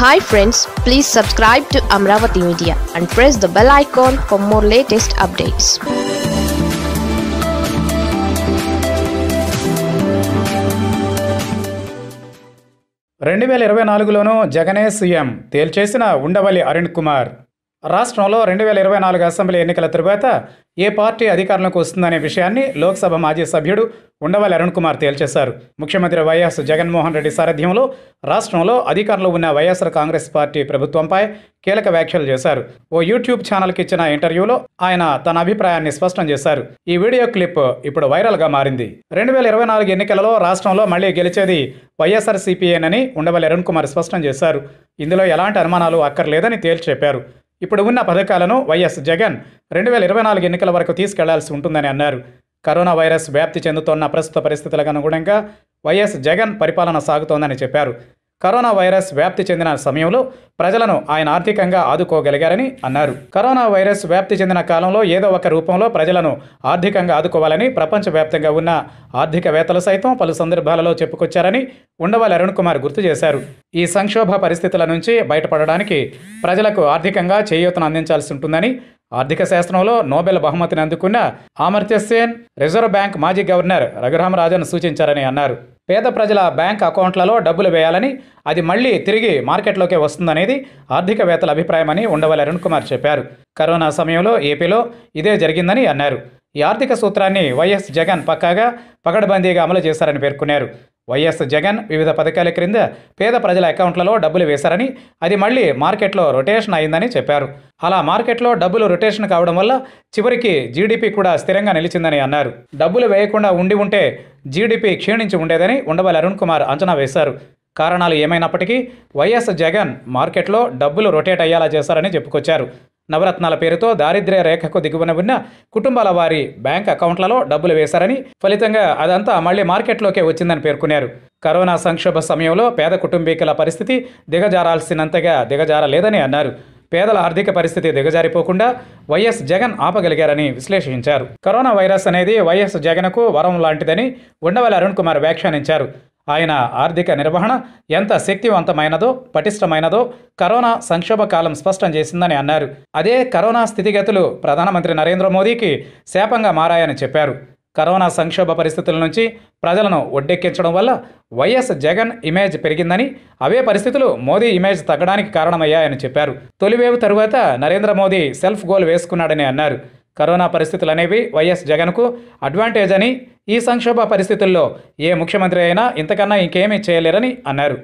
Hi friends please subscribe to Amaravati media and press the bell icon for more latest updates రెండు వేల ఇరవై నాలుగులోనూ జగనే CM. తేల్చేసిన ఉండవల్లి అరుణ్ కుమార్. రాష్ట్రంలో రెండు వేల ఇరవై నాలుగు అసెంబ్లీ ఎన్నికల తరువాత ఏ పార్టీ అధికారంలోకి వస్తుందనే విషయాన్ని లోక్సభ మాజీ సభ్యుడు ఉండవల్లి అరుణ్ కుమార్ తేల్చేశారు. ముఖ్యమంత్రి వైఎస్ జగన్మోహన్ రెడ్డి సారథ్యంలో రాష్ట్రంలో అధికారంలో ఉన్న వైఎస్ఆర్ కాంగ్రెస్ పార్టీ ప్రభుత్వంపై కీలక వ్యాఖ్యలు చేశారు. ఓ యూట్యూబ్ ఛానల్కి ఇచ్చిన ఇంటర్వ్యూలో ఆయన తన అభిప్రాయాన్ని స్పష్టం చేశారు. ఈ వీడియో క్లిప్ ఇప్పుడు వైరల్గా మారింది. రెండు వేల ఇరవై నాలుగు ఎన్నికలలో రాష్ట్రంలో మళ్ళీ గెలిచేది వైఎస్ఆర్ సిపిఎన్ ఉండవల్లి అరుణ్ కుమార్ స్పష్టం చేశారు. ఇందులో ఎలాంటి అనుమానాలు అక్కర్లేదని తేల్చి చెప్పారు. ఇప్పుడు ఉన్న పథకాలను వైఎస్ జగన్ రెండు వేల ఇరవై నాలుగు ఎన్నికల వరకు తీసుకెళ్ళాల్సి ఉంటుందని అన్నారు. కరోనా వైరస్ వ్యాప్తి చెందుతోన్న ప్రస్తుత పరిస్థితులకు అనుగుణంగా వైఎస్ జగన్ పరిపాలన సాగుతోందని చెప్పారు. కరోనా వైరస్ వ్యాప్తి చెందిన సమయంలో ప్రజలను ఆయన ఆర్థికంగా ఆదుకోగలిగారని అన్నారు. కరోనా వైరస్ వ్యాప్తి చెందిన కాలంలో ఏదో ఒక రూపంలో ప్రజలను ఆర్థికంగా ఆదుకోవాలని ప్రపంచవ్యాప్తంగా ఉన్న ఆర్థికవేత్తలు సైతం పలు సందర్భాలలో చెప్పుకొచ్చారని ఉండవల్లి అరుణ్ కుమార్ గుర్తు చేశారు. ఈ సంక్షోభ పరిస్థితుల నుంచి బయటపడడానికి ప్రజలకు ఆర్థికంగా చేయూతను అందించాల్సి ఉంటుందని ఆర్థిక శాస్త్రంలో నోబెల్ బహుమతిని అందుకున్న అమర్త్య సేన్ రిజర్వ్ బ్యాంక్ మాజీ గవర్నర్ రఘురామరాజన్ సూచించారని అన్నారు. పేద ప్రజల బ్యాంక్ అకౌంట్లలో డబ్బులు వేయాలని అది మళ్ళీ తిరిగి మార్కెట్లోకి వస్తుందనేది ఆర్థికవేత్తల అభిప్రాయమని ఉండవల్లి అరుణ్ కుమార్ చెప్పారు. కరోనా సమయంలో ఏపీలో ఇదే జరిగిందని అన్నారు. ఈ ఆర్థిక సూత్రాన్ని వైఎస్ జగన్ పక్కాగా పకడ్బందీగా అమలు చేశారని పేర్కొన్నారు. వైఎస్ జగన్ వివిధ పథకాల క్రింద పేద ప్రజల అకౌంట్లలో డబ్బులు వేశారని అది మళ్ళీ మార్కెట్లో రొటేషన్ అయిందని చెప్పారు. అలా మార్కెట్లో డబ్బులు రొటేషన్ కావడం వల్ల చివరికి జీడిపి కూడా స్థిరంగా నిలిచిందని అన్నారు. డబ్బులు వేయకుండా ఉండి ఉంటే జీడిపి క్షీణించి ఉండేదని ఉండవల్లి అరుణ్ కుమార్ అంచనా వేశారు. కారణాలు ఏమైనప్పటికీ వైఎస్ జగన్ మార్కెట్లో డబ్బులు రొటేట్ అయ్యేలా చేశారని చెప్పుకొచ్చారు. నవరత్నాల పేరుతో దారిద్ర్య రేఖకు దిగువన ఉన్న కుటుంబాల వారి బ్యాంక్ అకౌంట్లలో డబ్బులు వేశారని ఫలితంగా అదంతా మళ్ళీ మార్కెట్లోకే వచ్చిందని పేర్కొన్నారు. కరోనా సంక్షోభ సమయంలో పేద కుటుంబీకుల పరిస్థితి దిగజారాల్సినంతగా దిగజారలేదని అన్నారు. పేదల ఆర్థిక పరిస్థితి దిగజారిపోకుండా వైఎస్ జగన్ ఆపగలిగారని విశ్లేషించారు. కరోనా వైరస్ అనేది వైఎస్ జగన్కు వరం లాంటిదని ఉండవల్లి అరుణ్ కుమార్ వ్యాఖ్యానించారు. ఆయన ఆర్థిక నిర్వహణ ఎంత శక్తివంతమైనదో పటిష్టమైనదో కరోనా సంక్షోభ కాలం స్పష్టం చేసిందని అన్నారు. అదే కరోనా స్థితిగతులు ప్రధానమంత్రి నరేంద్ర మోదీకి శాపంగా మారాయని చెప్పారు. కరోనా సంక్షోభ పరిస్థితుల నుంచి ప్రజలను ఒడ్డెక్కించడం వల్ల వైఎస్ జగన్ ఇమేజ్ పెరిగిందని అవే పరిస్థితులు మోదీ ఇమేజ్ తగ్గడానికి కారణమయ్యాయని చెప్పారు. తొలివేవు తరువాత నరేంద్ర మోదీ సెల్ఫ్ గోల్ వేసుకున్నాడని అన్నారు. కరోనా పరిస్థితులు అనేవి వైఎస్ జగన్కు అడ్వాంటేజ్ అని ఈ సంక్షోభ పరిస్థితుల్లో ఏ ముఖ్యమంత్రి అయినా ఇంతకన్నా ఇంకేమీ చేయలేరని అన్నారు.